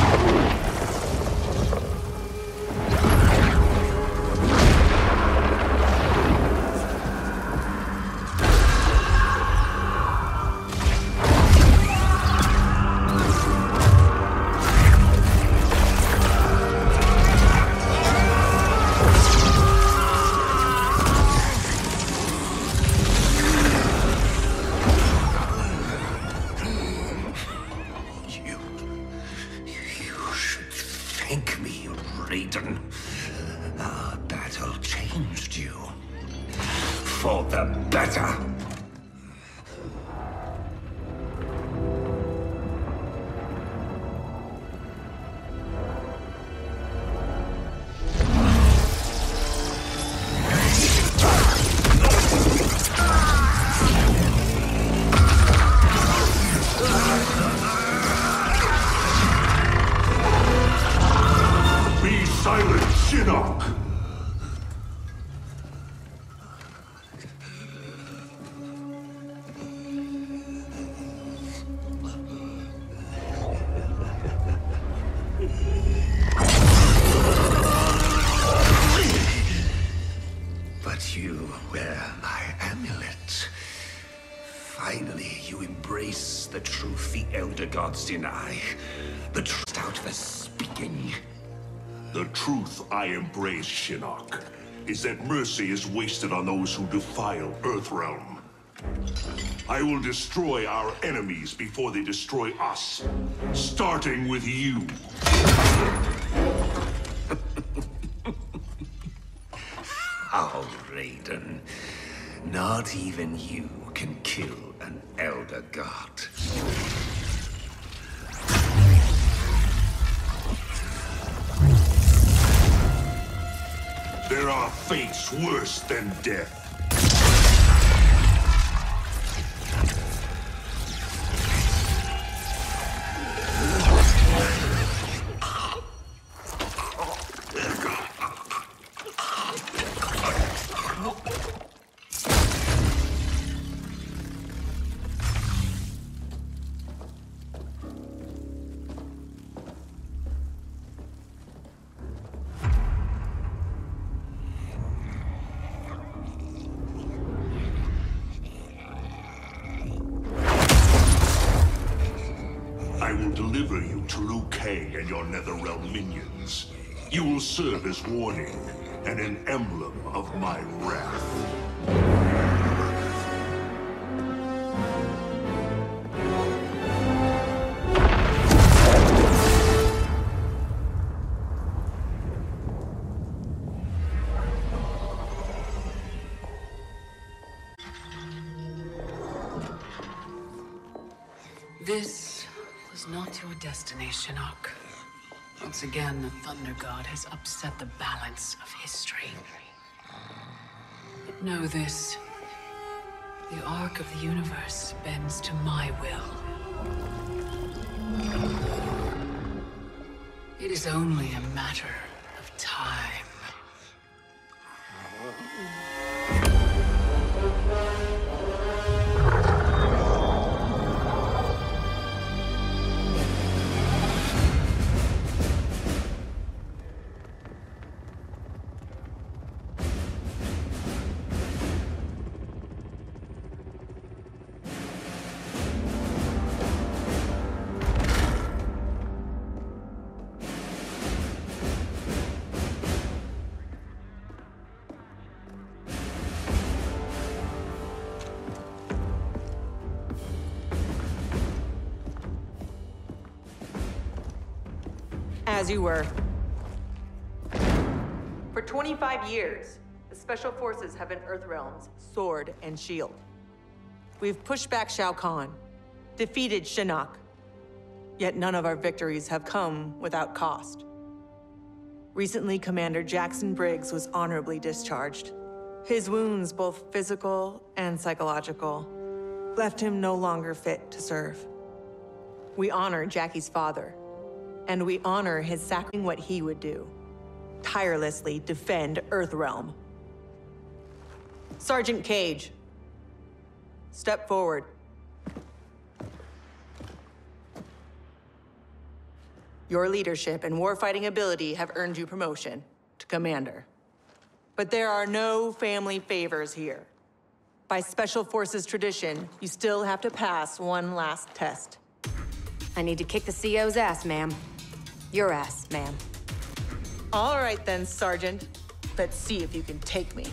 you. thank me, Raiden. Our battle changed you. For the better. Silent, Shinnok! But you wear my amulet. Finally, you embrace the truth the Elder Gods deny. The truth out for speaking. The truth I embrace, Shinnok, is that mercy is wasted on those who defile Earthrealm. I will destroy our enemies before they destroy us, starting with you. How, Raiden? Not even you can kill an Elder God. Fates worse than death. To Liu Kang and your Netherrealm minions. You will serve as warning and an emblem of my wrath. This was not your destiny, Shinnok. Once again, the Thunder God has upset the balance of history. But know this. The arc of the universe bends to my will. It is only a matter of time. As you were. For 25 years, the Special Forces have been Earthrealm's sword and shield. We've pushed back Shao Kahn, defeated Shinnok. Yet none of our victories have come without cost. Recently, Commander Jackson Briggs was honorably discharged. His wounds, both physical and psychological, left him no longer fit to serve. We honor Jacqui's father, and we honor his sacrificing what he would do tirelessly defend Earthrealm. Sergeant Cage, step forward. Your leadership and warfighting ability have earned you promotion to commander. But there are no family favors here. By Special Forces tradition, you still have to pass one last test. I need to kick the CO's ass, ma'am. Your ass, ma'am. All right then, Sergeant. Let's see if you can take me.